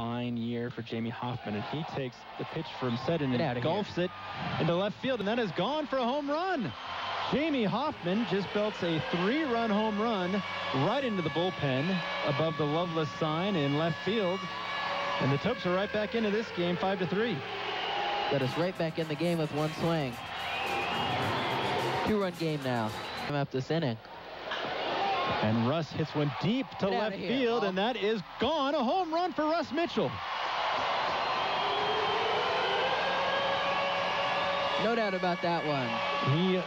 fine year for Jamie Hoffmann, and he takes the pitch from Seddon and golfs it into left field, and that is gone for a home run. Jamie Hoffmann just belts a three-run home run right into the bullpen above the Loveless sign in left field. And the Topes are right back into this game, 5 to 3. Got us right back in the game with one swing. Two-run game now. Come up this inning. And Russ hits one deep to Get left here, field, and oh. that is gone. A home run for Russ Mitchell. No doubt about that one. He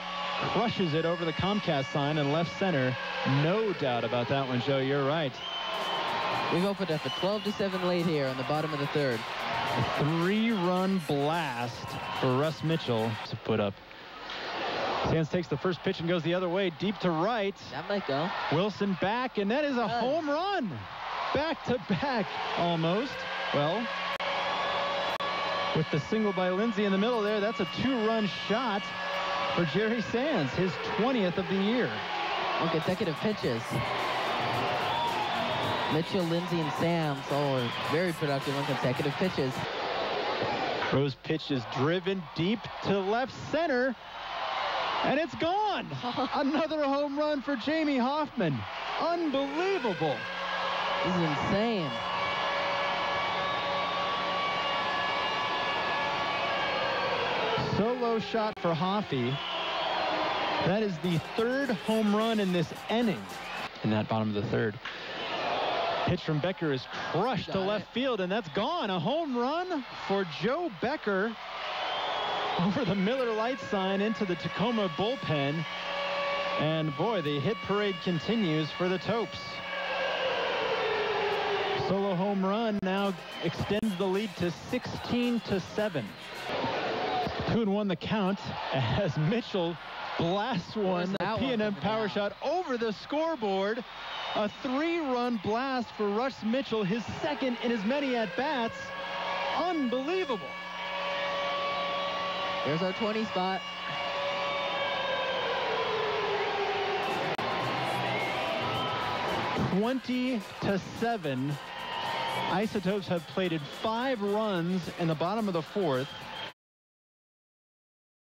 crushes it over the Comcast sign in left center. No doubt about that one, Joe. You're right. We've opened up a 12 to 7 lead here on the bottom of the third. A three-run blast for Russ Mitchell to put up. Sands takes the first pitch and goes the other way, deep to right. That might go. Wilson back, and that is a home run. Back to back, almost. Well, with the single by Lindsey in the middle there, that's a two-run shot for Jerry Sands, his 20th of the year. On consecutive pitches. Mitchell, Lindsey, and Sams all are very productive on consecutive pitches. Rose pitch is driven deep to left center, and it's gone. Another home run for Jamie Hoffmann. Unbelievable. This is insane. Solo shot for Hoffy. That is the third home run in this inning. In that bottom of the third. Pitch from Becker is crushed to left it. field, and that's gone. A home run for Joe Becker over the Miller Lite sign into the Tacoma bullpen. And boy, the hit parade continues for the Topes. Solo home run now extends the lead to 16 to 7. Two and one the count as Mitchell blasts one, one PNM power shot over the scoreboard. A three-run blast for Russ Mitchell, his second in as many at-bats. Unbelievable. There's our 20 spot. Twenty to seven. Isotopes have plated five runs in the bottom of the fourth.